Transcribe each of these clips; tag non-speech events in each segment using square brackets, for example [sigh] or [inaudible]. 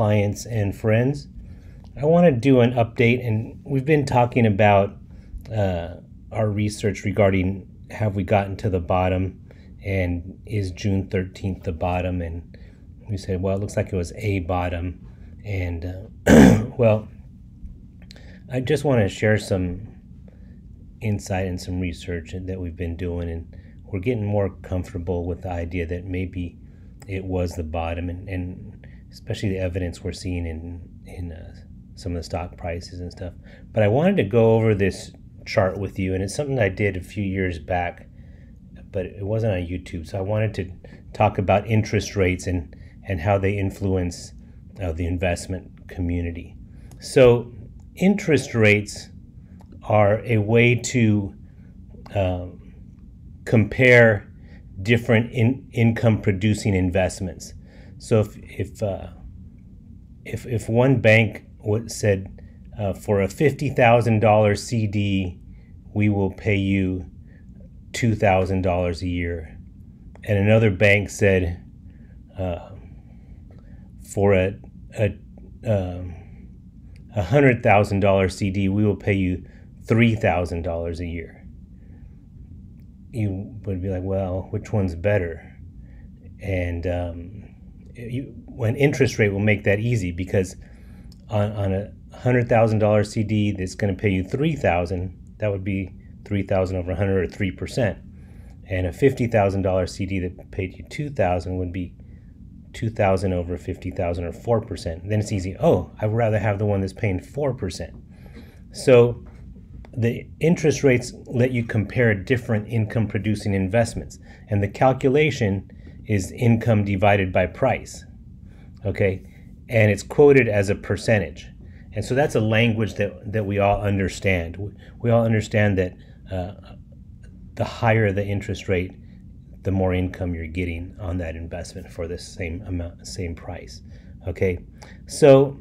clients and friends. I want to do an update, and we've been talking about uh, our research regarding have we gotten to the bottom, and is June 13th the bottom? And we said, well, it looks like it was a bottom. And uh, [clears throat] well, I just want to share some insight and some research that we've been doing, and we're getting more comfortable with the idea that maybe it was the bottom, and, and especially the evidence we're seeing in in uh, some of the stock prices and stuff. But I wanted to go over this chart with you, and it's something I did a few years back, but it wasn't on YouTube. So I wanted to talk about interest rates and and how they influence uh, the investment community. So interest rates are a way to um, compare different in, income producing investments. So if if uh, if, if one bank said uh, for a fifty thousand dollars CD, we will pay you two thousand dollars a year, and another bank said uh, for a a um, hundred thousand dollar CD, we will pay you three thousand dollars a year you would be like, well, which one's better? And um, when interest rate will make that easy because on, on a hundred thousand dollar CD that's going to pay you three thousand, that would be three thousand over hundred or three percent. And a fifty thousand dollar CD that paid you two thousand would be two thousand over fifty thousand or four percent. Then it's easy. Oh, I'd rather have the one that's paying four percent. So the interest rates let you compare different income producing investments and the calculation is income divided by price okay? And it's quoted as a percentage. And so that's a language that, that we all understand. We all understand that uh, the higher the interest rate the more income you're getting on that investment for the same amount same price okay? So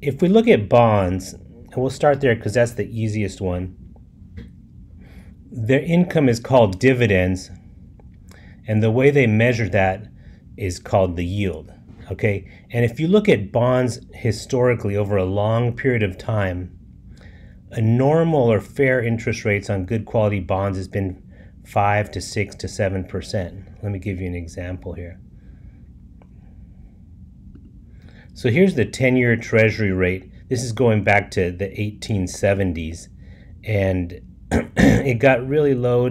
if we look at bonds and we'll start there because that's the easiest one. Their income is called dividends, and the way they measure that is called the yield. Okay, and if you look at bonds historically over a long period of time, a normal or fair interest rates on good quality bonds has been five to six to seven percent. Let me give you an example here. So here's the 10 year treasury rate this is going back to the 1870s, and [clears throat] it got really low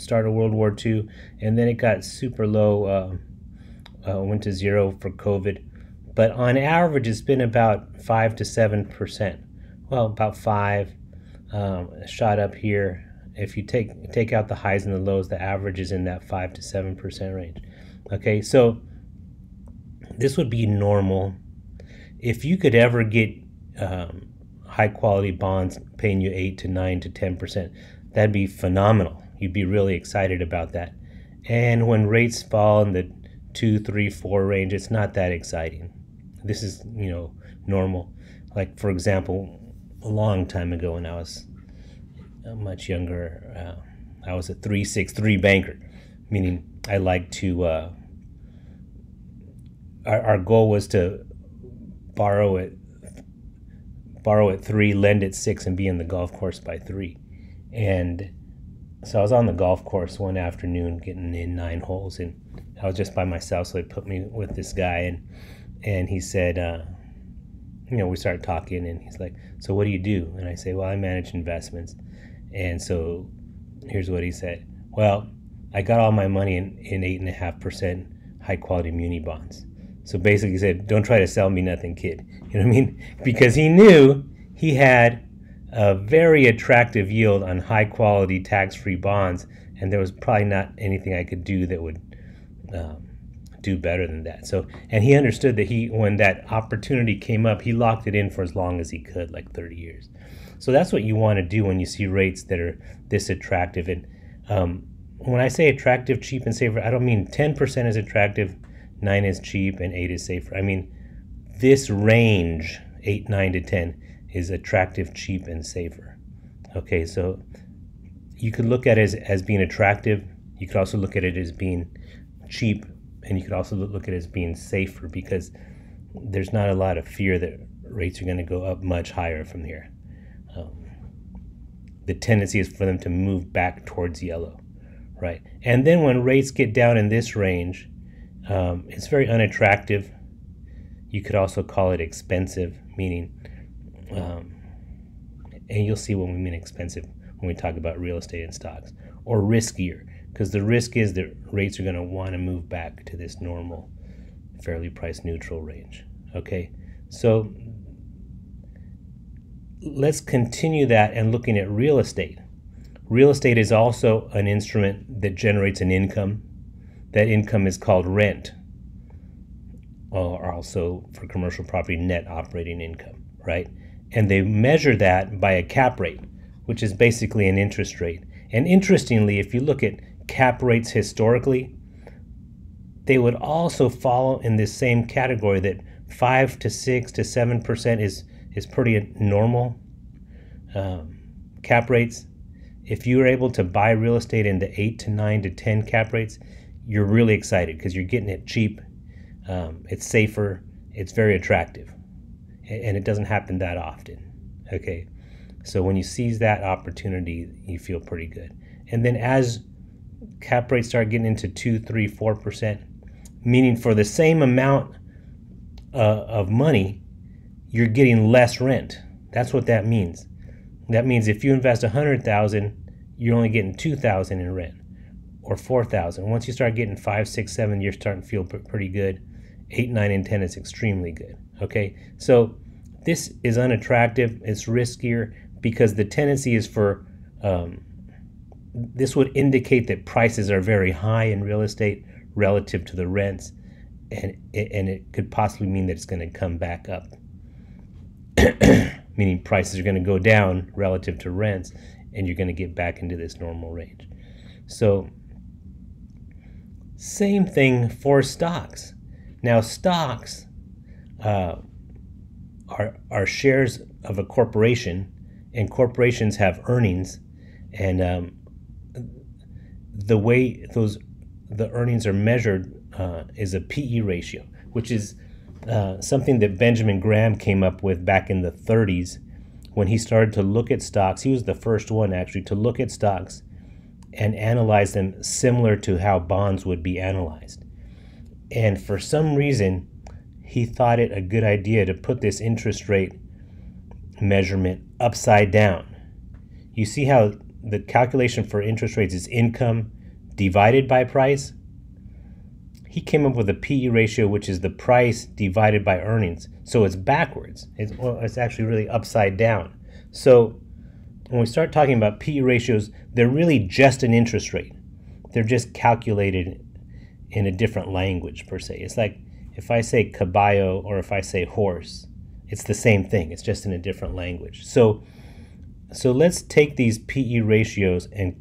start of World War II, and then it got super low, uh, uh, went to zero for COVID. But on average, it's been about five to seven percent. Well, about five. Um, shot up here. If you take take out the highs and the lows, the average is in that five to seven percent range. Okay, so this would be normal. If you could ever get um, high quality bonds paying you 8 to 9 to 10%, that'd be phenomenal. You'd be really excited about that. And when rates fall in the 2, 3, 4 range, it's not that exciting. This is, you know, normal. Like, for example, a long time ago when I was much younger, uh, I was a 363 banker, meaning I like to, uh, our, our goal was to borrow it borrow at three, lend at six, and be in the golf course by three. And so I was on the golf course one afternoon getting in nine holes, and I was just by myself. So they put me with this guy, and and he said, uh, you know, we started talking, and he's like, "So what do you do?" And I say, "Well, I manage investments." And so here's what he said: "Well, I got all my money in in eight and a half percent high quality muni bonds." So basically, he said, "Don't try to sell me nothing, kid." [laughs] You know what I mean? Because he knew he had a very attractive yield on high quality tax free bonds, and there was probably not anything I could do that would um, do better than that. So, and he understood that he, when that opportunity came up, he locked it in for as long as he could, like 30 years. So that's what you want to do when you see rates that are this attractive. And um, when I say attractive, cheap, and safer, I don't mean 10% is attractive, 9 is cheap, and 8 is safer. I mean, this range, 8, 9 to 10, is attractive, cheap, and safer. Okay, so you could look at it as, as being attractive. You could also look at it as being cheap, and you could also look at it as being safer because there's not a lot of fear that rates are going to go up much higher from here. Um, the tendency is for them to move back towards yellow, right? And then when rates get down in this range, um, it's very unattractive. You could also call it expensive, meaning, um, and you'll see when we mean expensive when we talk about real estate and stocks, or riskier, because the risk is that rates are going to want to move back to this normal, fairly price neutral range. Okay, so let's continue that and looking at real estate. Real estate is also an instrument that generates an income. That income is called rent, or also for commercial property, net operating income, right? And they measure that by a cap rate, which is basically an interest rate. And interestingly, if you look at cap rates historically, they would also fall in this same category that five to six to seven percent is is pretty normal um, cap rates. If you are able to buy real estate into eight to nine to ten cap rates, you're really excited because you're getting it cheap. Um, it's safer. It's very attractive, and it doesn't happen that often. Okay, so when you seize that opportunity, you feel pretty good. And then as cap rates start getting into two, three, four percent, meaning for the same amount uh, of money, you're getting less rent. That's what that means. That means if you invest a hundred thousand, you're only getting two thousand in rent, or four thousand. Once you start getting five, six, seven, you're starting to feel pretty good. Eight, nine, and ten is extremely good. Okay, so this is unattractive. It's riskier because the tendency is for um, this would indicate that prices are very high in real estate relative to the rents, and and it could possibly mean that it's going to come back up. [coughs] meaning prices are going to go down relative to rents and you're going to get back into this normal range. So, same thing for stocks. Now, stocks uh, are, are shares of a corporation, and corporations have earnings, and um, the way those the earnings are measured uh, is a PE ratio, which is uh, something that Benjamin Graham came up with back in the 30s when he started to look at stocks. He was the first one actually to look at stocks and analyze them similar to how bonds would be analyzed. And for some reason, he thought it a good idea to put this interest rate measurement upside down. You see how the calculation for interest rates is income divided by price? he came up with a PE ratio, which is the price divided by earnings. So it's backwards. It's, well, it's actually really upside down. So when we start talking about PE ratios, they're really just an interest rate. They're just calculated in a different language, per se. It's like if I say caballo or if I say horse, it's the same thing. It's just in a different language. So, so let's take these PE ratios and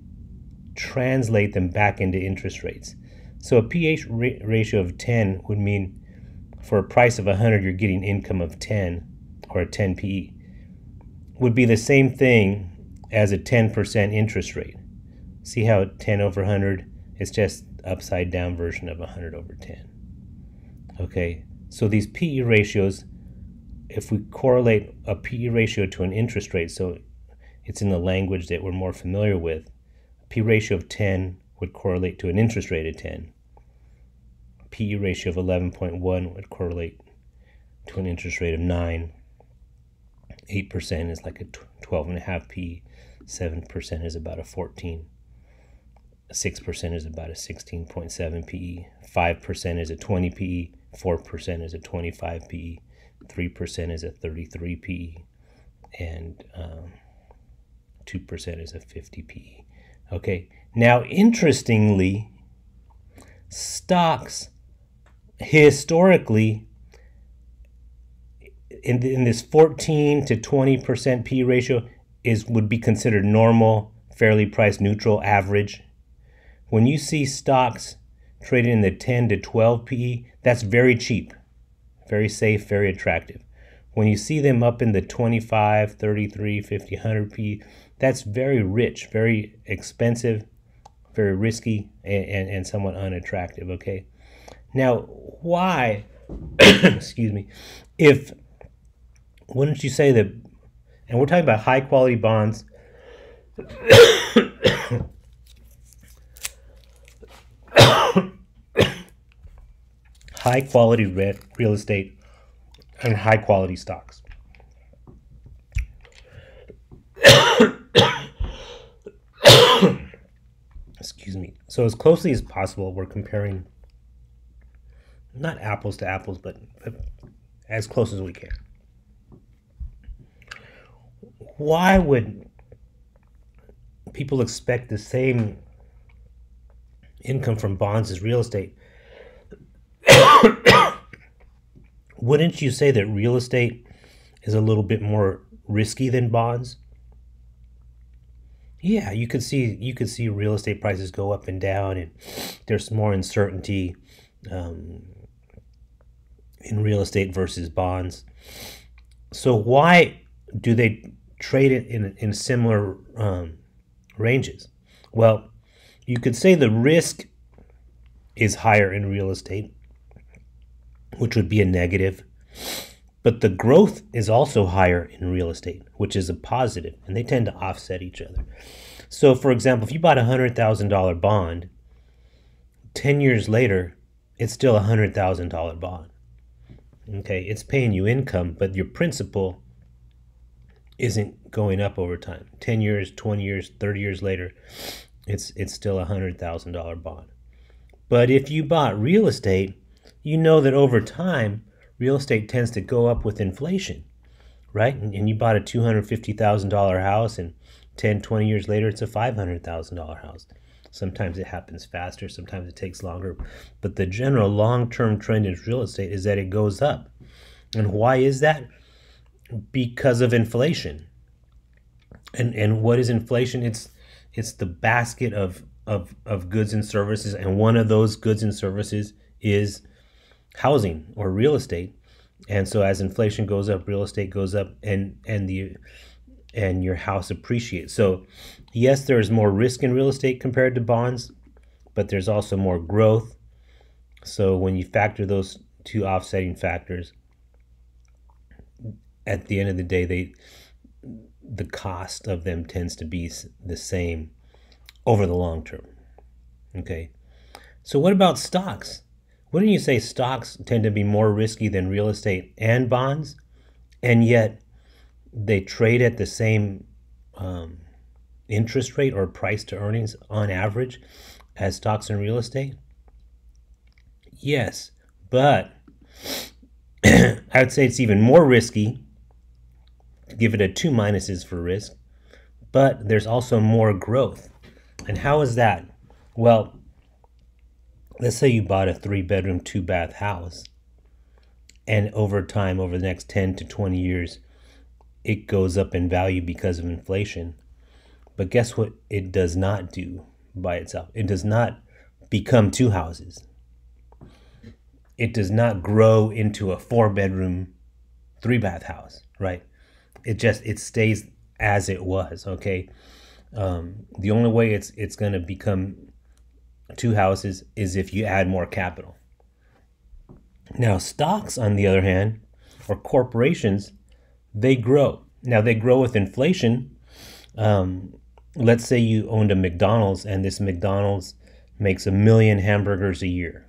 translate them back into interest rates. So a PE ra- ratio of 10 would mean for a price of 100, you're getting income of 10 or a 10 PE. Would be the same thing as a 10% interest rate. See how 10 over 100 is just upside down version of 100 over 10. Okay, so these PE ratios, if we correlate a PE ratio to an interest rate, so it's in the language that we're more familiar with, a P ratio of 10 would correlate to an interest rate of 10. A PE ratio of 11.1 would correlate to an interest rate of 9. 8% is like a 12.5 PE. 7% is about a 14. 6% is about a 16.7 PE. 5% is a 20 PE. 4% is a 25 PE. 3% is a 33 PE. And um, 2% is a 50 PE. Okay, now interestingly, stocks historically in, in this 14 to 20% P ratio is would be considered normal, fairly price neutral, average. When you see stocks traded in the 10 to 12 PE, that's very cheap, very safe, very attractive. When you see them up in the 25, 33, 50, 100 PE, that's very rich, very expensive, very risky, and, and, and somewhat unattractive, okay? Now, why [coughs] excuse me, if wouldn't you say that? And we're talking about high quality bonds. [coughs] [coughs] high quality real estate and high quality stocks. [coughs] Excuse me. So, as closely as possible, we're comparing not apples to apples, but as close as we can. Why would people expect the same income from bonds is real estate? [coughs] Wouldn't you say that real estate is a little bit more risky than bonds? Yeah, you could see you could see real estate prices go up and down, and there's more uncertainty. Um, in real estate versus bonds. So why do they trade it in, in similar um, ranges? Well, you could say the risk is higher in real estate, which would be a negative, but the growth is also higher in real estate, which is a positive, and they tend to offset each other. So, for example, if you bought a $100,000 bond, 10 years later, it's still a $100,000 bond. Okay, it's paying you income, but your principal isn't going up over time. 10 years, 20 years, 30 years later, it's it's still a $100,000 bond. But if you bought real estate, you know that over time, real estate tends to go up with inflation, right? And, and you bought a $250,000 house and 10, 20 years later, it's a $500,000 house. Sometimes it happens faster, sometimes it takes longer. But the general long term trend in real estate is that it goes up. And why is that? Because of inflation. And and what is inflation? It's it's the basket of of, of goods and services, and one of those goods and services is housing or real estate. And so as inflation goes up, real estate goes up and and the and your house appreciates. So yes, there's more risk in real estate compared to bonds, but there's also more growth. So when you factor those two offsetting factors, at the end of the day, they the cost of them tends to be the same over the long term. Okay. So what about stocks? Wouldn't you say stocks tend to be more risky than real estate and bonds? And yet they trade at the same um, interest rate or price to earnings on average as stocks and real estate? Yes, but [clears throat] I would say it's even more risky. Give it a two minuses for risk, but there's also more growth. And how is that? Well, let's say you bought a three bedroom, two bath house, and over time, over the next 10 to 20 years, it goes up in value because of inflation but guess what it does not do by itself? It does not become two houses. It does not grow into a four bedroom, three bath house, right? It just it stays as it was, okay? Um, the only way it's it's going to become two houses is if you add more capital. Now, stocks, on the other hand, or corporations, they grow. Now they grow with inflation, um, let's say you owned a McDonald's and this McDonald's makes a million hamburgers a year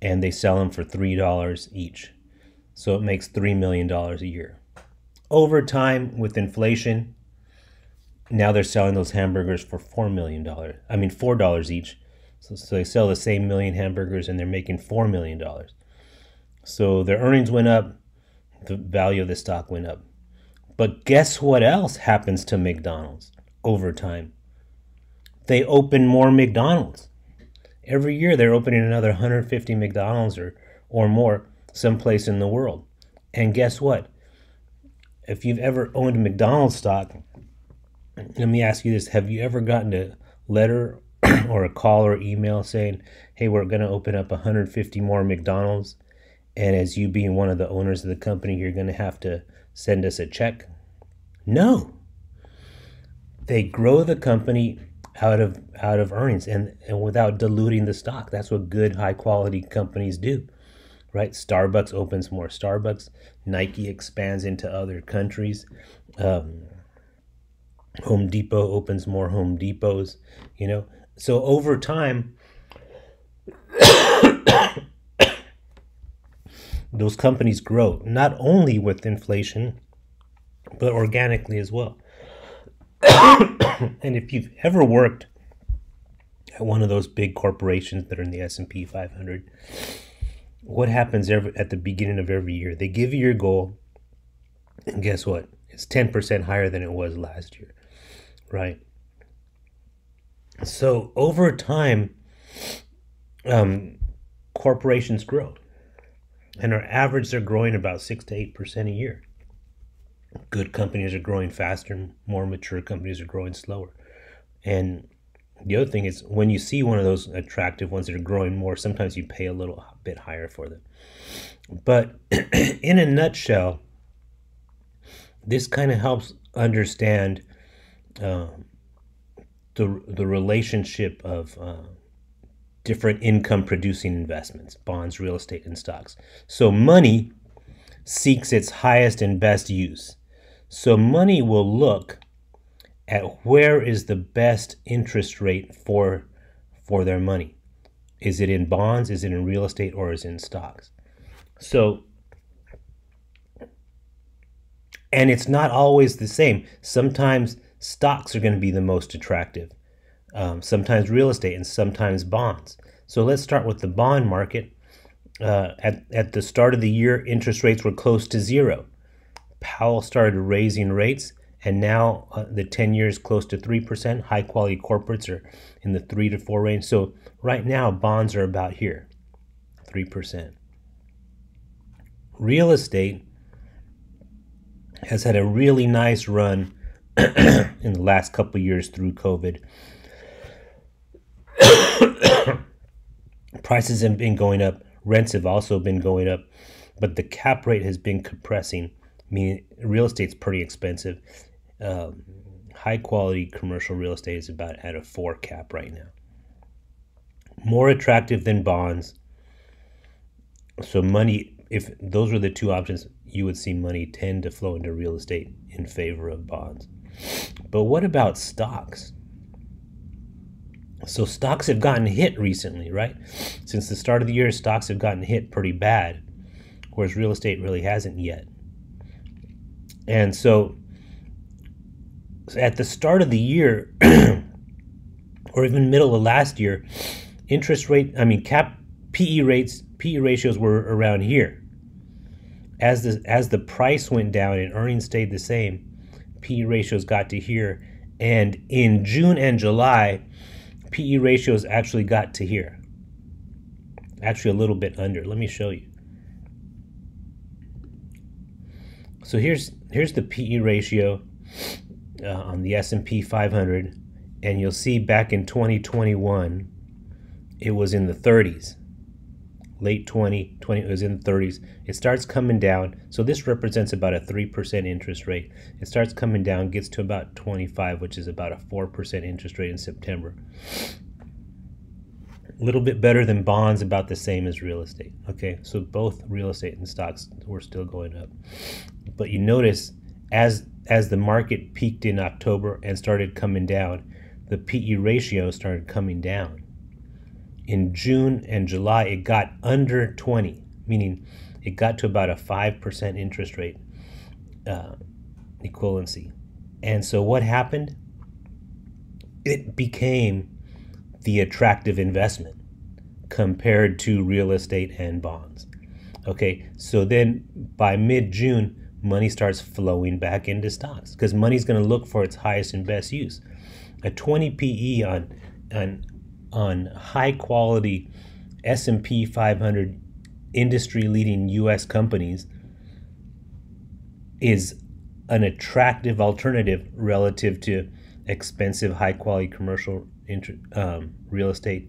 and they sell them for $3 each. So it makes $3 million a year. Over time, with inflation, now they're selling those hamburgers for $4 million. I mean, $4 each. So, so they sell the same million hamburgers and they're making $4 million. So their earnings went up, the value of the stock went up. But guess what else happens to McDonald's? over time. They open more McDonald's. Every year they're opening another 150 McDonald's or, or more someplace in the world. And guess what? If you've ever owned McDonald's stock, let me ask you this Have you ever gotten a letter [clears throat] or a call or email saying, hey, we're going to open up 150 more McDonald's? And as you being one of the owners of the company, you're going to have to send us a check? No they grow the company out of out of earnings and, and without diluting the stock. That's what good high quality companies do. Right? Starbucks opens more Starbucks. Nike expands into other countries. Um, Home Depot opens more Home Depots, you know. So over time, [coughs] those companies grow, not only with inflation, but organically as well. [coughs] and if you've ever worked at one of those big corporations that are in the S&P 500, what happens every, at the beginning of every year? They give you your goal, and guess what? It's 10% higher than it was last year, right? So over time, um, corporations grow, and our average they're growing about six to eight percent a year. Good companies are growing faster. And more mature companies are growing slower. And the other thing is when you see one of those attractive ones that are growing more, sometimes you pay a little bit higher for them. But [clears throat] in a nutshell, this kind of helps understand uh, the the relationship of uh, different income producing investments, bonds, real estate, and stocks. So money seeks its highest and best use. So money will look at where is the best interest rate for for their money. Is it in bonds, is it in real estate, or is it in stocks? So and it's not always the same. Sometimes stocks are going to be the most attractive, um, sometimes real estate, and sometimes bonds. So let's start with the bond market. Uh, at, at the start of the year, interest rates were close to zero. Powell started raising rates, and now uh, the 10 years close to 3%. High quality corporates are in the 3 to 4 range. So right now, bonds are about here 3%. Real estate has had a really nice run [clears throat] in the last couple years through COVID. [coughs] Prices have been going up, rents have also been going up, but the cap rate has been compressing, meaning real estate's pretty expensive. Um, high quality commercial real estate is about at a four cap right now. More attractive than bonds. So money, if those were the two options, you would see money tend to flow into real estate in favor of bonds. But what about stocks? So stocks have gotten hit recently, right? Since the start of the year, stocks have gotten hit pretty bad, whereas real estate really hasn't yet. And so at the start of the year, [clears throat] or even middle of last year, interest rate, I mean cap PE rates, PE ratios were around here as the as the price went down and earnings stayed the same, PE ratios got to here, and in June and July, PE ratios actually got to here. Actually, a little bit under. Let me show you. So here's here's the PE ratio uh, on the S&P 500, and you'll see back in 2021, it was in the 30s late 20, 20 it was in the 30s. It starts coming down. So this represents about a 3% interest rate. It starts coming down, gets to about 25, which is about a 4% interest rate in September. A little bit better than bonds, about the same as real estate. Okay, so both real estate and stocks were still going up. But you notice as as the market peaked in October and started coming down, the PE ratio started coming down in June and July, it got under 20, meaning it got to about a 5% interest rate uh, equivalency. And so what happened? It became the attractive investment compared to real estate and bonds. Okay, so then by mid June, money starts flowing back into stocks because money's going to look for its highest and best use. A 20 PE on, on on high quality S&P 500 industry leading US companies is an attractive alternative relative to expensive high quality commercial um, real estate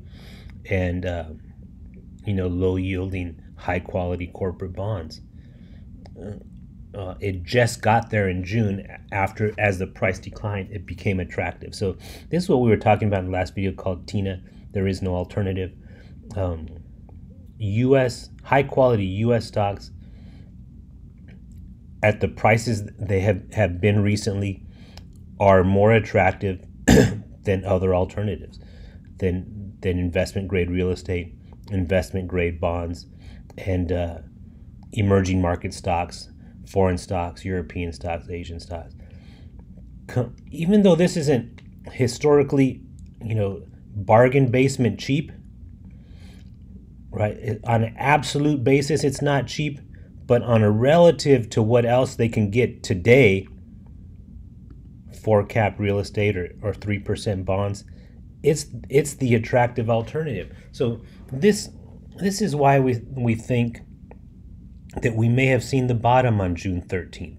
and uh, you know low yielding high quality corporate bonds uh, uh, it just got there in June after as the price declined it became attractive so this is what we were talking about in the last video called Tina there is no alternative um, U.S. high quality U.S. stocks at the prices they have, have been recently are more attractive [clears throat] than other alternatives, than than investment grade real estate, investment grade bonds, and uh, emerging market stocks, foreign stocks, European stocks, Asian stocks. Even though this isn't historically, you know, bargain basement cheap, right? On an absolute basis, it's not cheap, but on a relative to what else they can get today, four cap real estate or, or 3% bonds, it's it's the attractive alternative. So this this is why we we think that we may have seen the bottom on June 13th.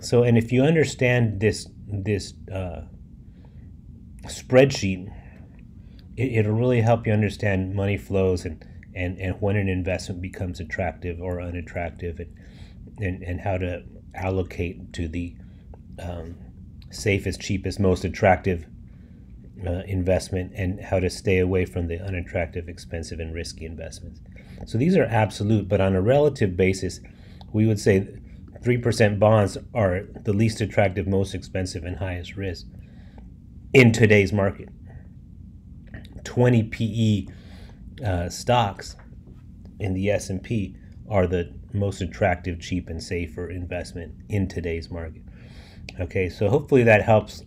So and if you understand this this uh, spreadsheet, it, it'll really help you understand money flows and and, and when an investment becomes attractive or unattractive and, and, and how to allocate to the um, safest, cheapest, most attractive uh, investment and how to stay away from the unattractive, expensive, and risky investments. So these are absolute, but on a relative basis, we would say 3% bonds are the least attractive, most expensive, and highest risk in today's market. 20 PE uh, stocks in the S&P are the most attractive, cheap, and safer investment in today's market. Okay, so hopefully that helps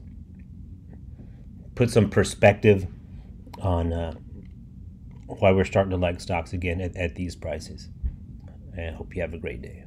put some perspective on uh, why we're starting to like stocks again at, at these prices. I hope you have a great day.